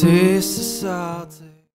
acīs sācis.